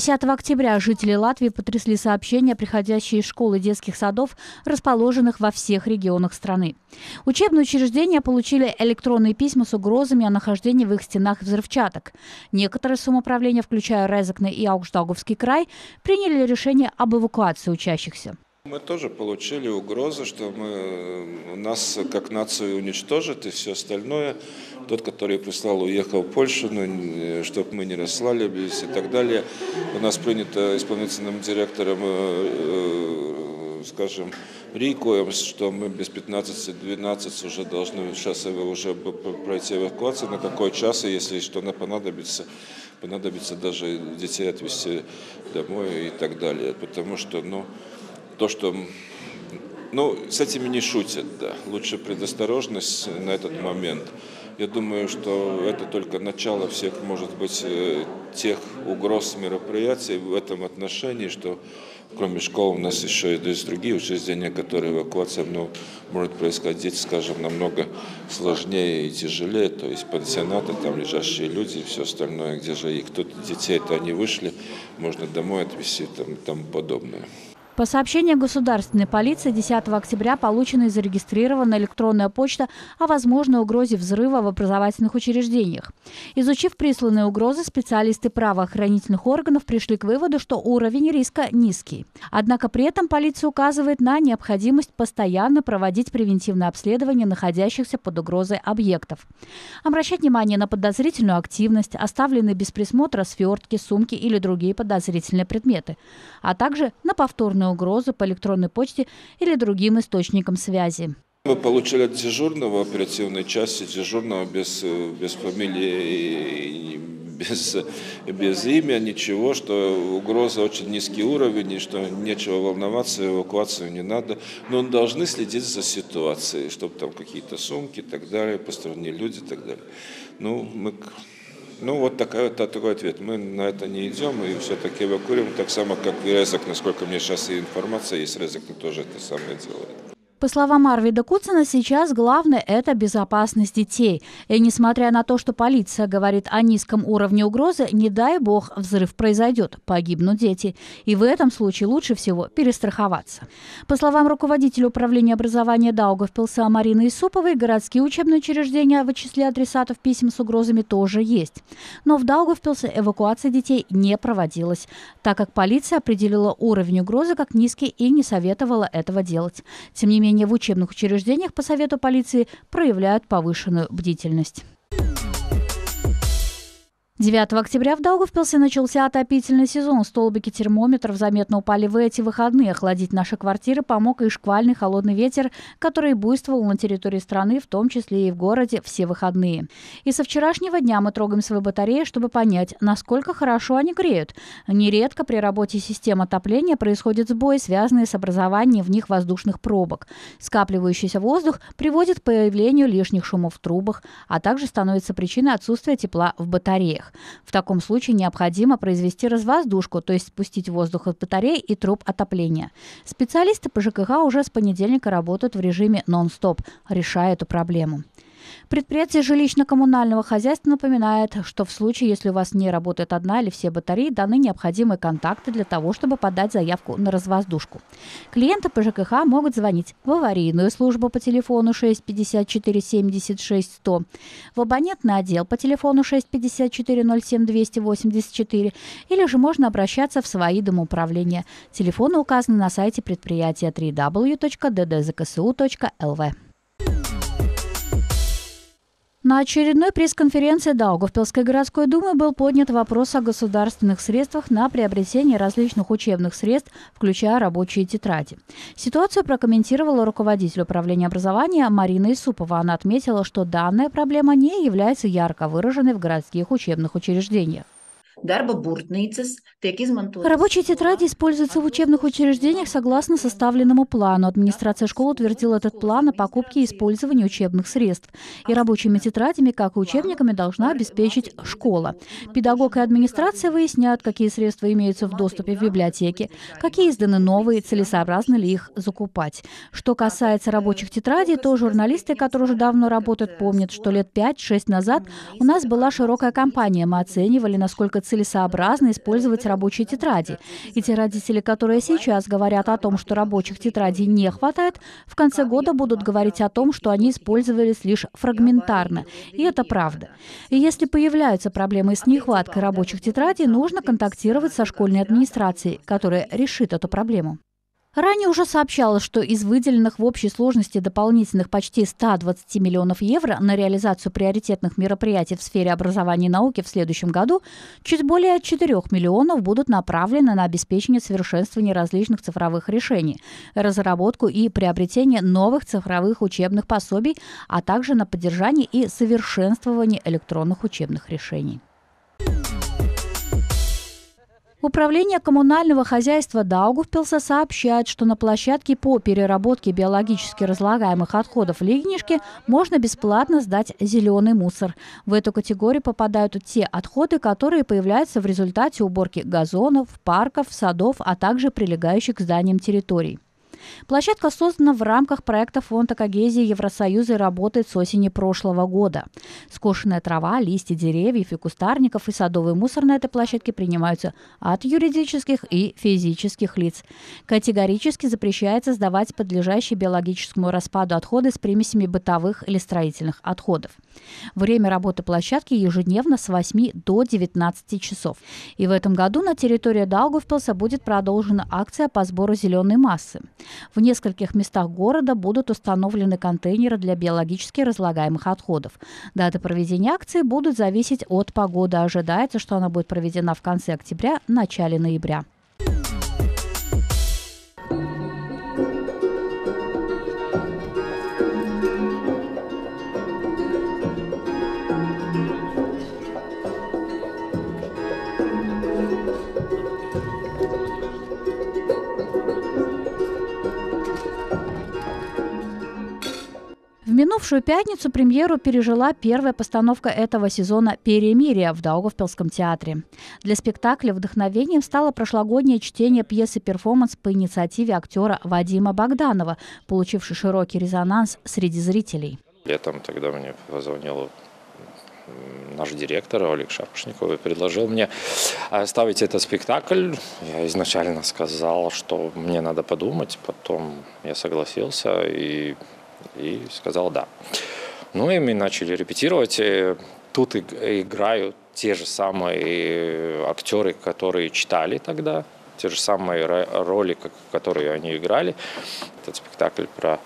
10 октября жители Латвии потрясли сообщения, приходящие из школ и детских садов, расположенных во всех регионах страны. Учебные учреждения получили электронные письма с угрозами о нахождении в их стенах взрывчаток. Некоторые самоуправления, включая Резекне и Аугштауговский край, приняли решение об эвакуации учащихся. Мы тоже получили угрозы, что мы, нас как нацию уничтожат и все остальное. Тот, который прислал, уехал в Польшу, ну, чтобы мы не расслабились и так далее. У нас принято исполнительным директором, э, э, скажем, Рикоем, что мы без 15-12 уже должны сейчас уже пройти эвакуацию, на какой час, и если что-то понадобится, понадобится даже детей отвезти домой и так далее. Потому что, ну, то, что ну, с этими не шутят, да. Лучше предосторожность на этот момент. Я думаю, что это только начало всех, может быть, э, тех угроз мероприятий в этом отношении, что кроме школ у нас еще и есть другие учреждения, которые эвакуация ну, может происходить, скажем, намного сложнее и тяжелее. То есть пансионаты, там лежащие люди и все остальное, где же их тут детей-то они вышли, можно домой отвезти там, и тому подобное. По сообщению государственной полиции 10 октября получена и зарегистрирована электронная почта о возможной угрозе взрыва в образовательных учреждениях. Изучив присланные угрозы, специалисты правоохранительных органов пришли к выводу, что уровень риска низкий. Однако при этом полиция указывает на необходимость постоянно проводить превентивное обследование находящихся под угрозой объектов. Обращать внимание на подозрительную активность, оставленные без присмотра свертки, сумки или другие подозрительные предметы, а также на повторную угрозу по электронной почте или другим источникам связи. Мы получили от дежурного оперативной части, дежурного без, без фамилии, без, без имя, ничего, что угроза очень низкий уровень, и что нечего волноваться, эвакуацию не надо. Но он должны следить за ситуацией, чтобы там какие-то сумки и так далее, посторонние люди и так далее. Ну, мы ну, вот такой, такой ответ. Мы на это не идем и все-таки эвакуируем, так само, как и Резок, насколько мне сейчас и информация есть, Резок тоже это самое делает. По словам Арвида Куцина, сейчас главное – это безопасность детей. И несмотря на то, что полиция говорит о низком уровне угрозы, не дай бог взрыв произойдет, погибнут дети. И в этом случае лучше всего перестраховаться. По словам руководителя управления образования Даугавпилса Марины Исуповой, городские учебные учреждения в числе адресатов писем с угрозами тоже есть. Но в Даугавпилсе эвакуация детей не проводилась, так как полиция определила уровень угрозы как низкий и не советовала этого делать. Тем не менее, менее, в учебных учреждениях по совету полиции проявляют повышенную бдительность. 9 октября в Даугавпилсе начался отопительный сезон. Столбики термометров заметно упали в эти выходные. Охладить наши квартиры помог и шквальный холодный ветер, который буйствовал на территории страны, в том числе и в городе, все выходные. И со вчерашнего дня мы трогаем свои батареи, чтобы понять, насколько хорошо они греют. Нередко при работе систем отопления происходят сбои, связанные с образованием в них воздушных пробок. Скапливающийся воздух приводит к появлению лишних шумов в трубах, а также становится причиной отсутствия тепла в батареях. В таком случае необходимо произвести развоздушку, то есть спустить воздух от батареи и труб отопления. Специалисты по ЖКХ уже с понедельника работают в режиме нон-стоп, решая эту проблему. Предприятие жилищно-коммунального хозяйства напоминает, что в случае, если у вас не работает одна или все батареи, даны необходимые контакты для того, чтобы подать заявку на развоздушку. Клиенты по ЖКХ могут звонить в аварийную службу по телефону 654 76 100, в абонентный отдел по телефону 654 07 284 или же можно обращаться в свои домоуправления. Телефоны указаны на сайте предприятия www.ddzksu.lv. На очередной пресс-конференции Даугавпилской городской думы был поднят вопрос о государственных средствах на приобретение различных учебных средств, включая рабочие тетради. Ситуацию прокомментировала руководитель управления образования Марина Исупова. Она отметила, что данная проблема не является ярко выраженной в городских учебных учреждениях. Рабочие тетради используются в учебных учреждениях согласно составленному плану. Администрация школы утвердила этот план о покупке и использовании учебных средств. И рабочими тетрадями, как и учебниками, должна обеспечить школа. Педагог и администрация выясняют, какие средства имеются в доступе в библиотеке, какие изданы новые, целесообразно ли их закупать. Что касается рабочих тетрадей, то журналисты, которые уже давно работают, помнят, что лет 5-6 назад у нас была широкая кампания. Мы оценивали, насколько целесообразно использовать рабочие тетради. И те родители, которые сейчас говорят о том, что рабочих тетрадей не хватает, в конце года будут говорить о том, что они использовались лишь фрагментарно. И это правда. И если появляются проблемы с нехваткой рабочих тетрадей, нужно контактировать со школьной администрацией, которая решит эту проблему. Ранее уже сообщалось, что из выделенных в общей сложности дополнительных почти 120 миллионов евро на реализацию приоритетных мероприятий в сфере образования и науки в следующем году чуть более 4 миллионов будут направлены на обеспечение совершенствования различных цифровых решений, разработку и приобретение новых цифровых учебных пособий, а также на поддержание и совершенствование электронных учебных решений. Управление коммунального хозяйства Даугавпилса сообщает, что на площадке по переработке биологически разлагаемых отходов Лигнишки можно бесплатно сдать зеленый мусор. В эту категорию попадают те отходы, которые появляются в результате уборки газонов, парков, садов, а также прилегающих к зданиям территорий. Площадка создана в рамках проекта Фонда Когезии Евросоюза и работает с осени прошлого года. Скошенная трава, листья деревьев и кустарников и садовый мусор на этой площадке принимаются от юридических и физических лиц. Категорически запрещается сдавать подлежащие биологическому распаду отходы с примесями бытовых или строительных отходов. Время работы площадки ежедневно с 8 до 19 часов. И в этом году на территории Даугавпилса будет продолжена акция по сбору зеленой массы. В нескольких местах города будут установлены контейнеры для биологически разлагаемых отходов. Даты проведения акции будут зависеть от погоды. Ожидается, что она будет проведена в конце октября, начале ноября. Минувшую пятницу премьеру пережила первая постановка этого сезона «Перемирие» в Даугавпилском театре. Для спектакля вдохновением стало прошлогоднее чтение пьесы-перформанс по инициативе актера Вадима Богданова, получивший широкий резонанс среди зрителей. Летом тогда мне позвонил наш директор Олег Шапошников предложил мне ставить этот спектакль. Я изначально сказал, что мне надо подумать, потом я согласился и и сказал да. Ну и мы начали репетировать. Тут играют те же самые актеры, которые читали тогда, те же самые роли, которые они играли. Этот спектакль про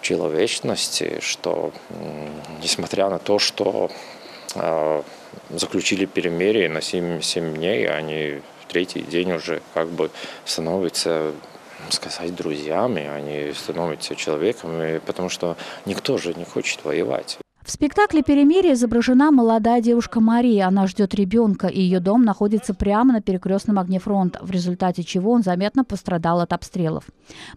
человечность, что несмотря на то, что э, заключили перемирие на 7, 7 дней, они в третий день уже как бы становятся сказать, друзьями, они становятся человеками, потому что никто же не хочет воевать. В спектакле «Перемирие» изображена молодая девушка Мария. Она ждет ребенка, и ее дом находится прямо на перекрестном огне фронта, в результате чего он заметно пострадал от обстрелов.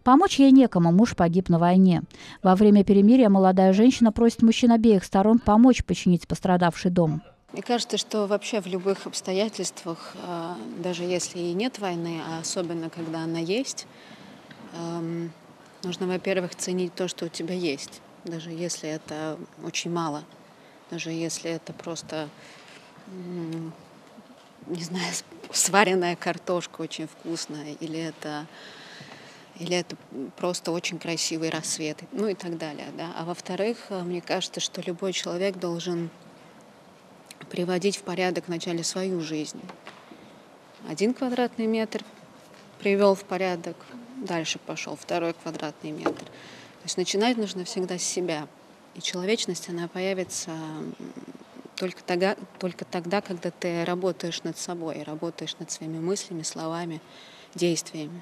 Помочь ей некому, муж погиб на войне. Во время перемирия молодая женщина просит мужчин обеих сторон помочь починить пострадавший дом. Мне кажется, что вообще в любых обстоятельствах, а, даже если и нет войны, а особенно когда она есть, эм, нужно, во-первых, ценить то, что у тебя есть, даже если это очень мало, даже если это просто, не знаю, сваренная картошка очень вкусная, или это или это просто очень красивый рассвет, ну и так далее. Да? А во-вторых, э, мне кажется, что любой человек должен приводить в порядок вначале свою жизнь. Один квадратный метр привел в порядок, дальше пошел второй квадратный метр. То есть начинать нужно всегда с себя. И человечность, она появится только тогда, только тогда, когда ты работаешь над собой, работаешь над своими мыслями, словами, действиями.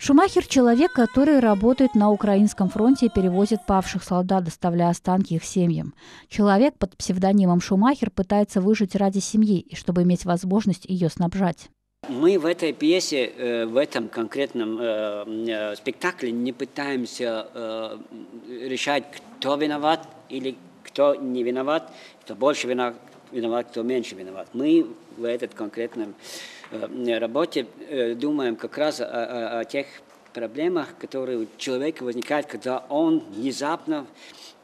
Шумахер – человек, который работает на украинском фронте и перевозит павших солдат, доставляя останки их семьям. Человек под псевдонимом Шумахер пытается выжить ради семьи, и чтобы иметь возможность ее снабжать. Мы в этой пьесе, э, в этом конкретном э, э, спектакле не пытаемся решать, кто виноват или кто не виноват, кто больше виноват, кто меньше виноват. Мы в этой конкретном работе думаем как раз о тех проблемах, которые у человека возникают, когда он внезапно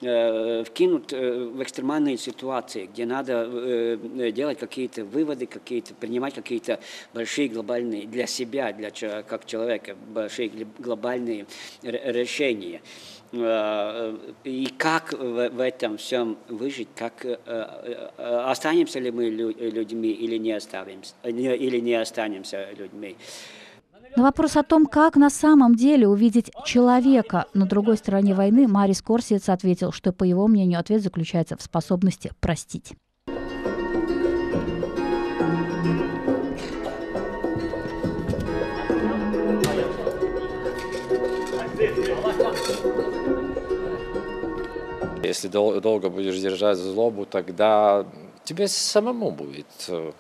э, вкинут э, в экстремальные ситуации, где надо э, делать какие-то выводы, какие-то, принимать какие-то большие глобальные для себя, для как человека, большие глобальные решения. И как в, этом всем выжить, как останемся ли мы людьми или не оставимся, или не останемся людьми. На вопрос о том, как на самом деле увидеть человека на другой стороне войны, Марис Корсиец ответил, что, по его мнению, ответ заключается в способности простить. Если дол- долго будешь держать злобу, тогда тебе самому будет э,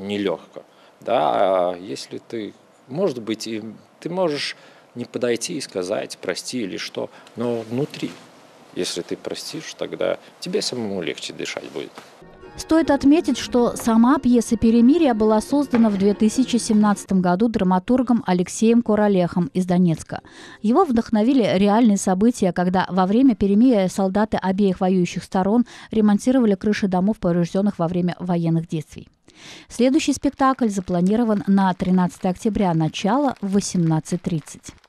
нелегко. Да, а если ты может быть, и ты можешь не подойти и сказать прости или что, но внутри, если ты простишь, тогда тебе самому легче дышать будет. Стоит отметить, что сама пьеса «Перемирие» была создана в 2017 году драматургом Алексеем Королехом из Донецка. Его вдохновили реальные события, когда во время перемирия солдаты обеих воюющих сторон ремонтировали крыши домов, поврежденных во время военных действий. Следующий спектакль запланирован на 13 октября, начало в 18.30.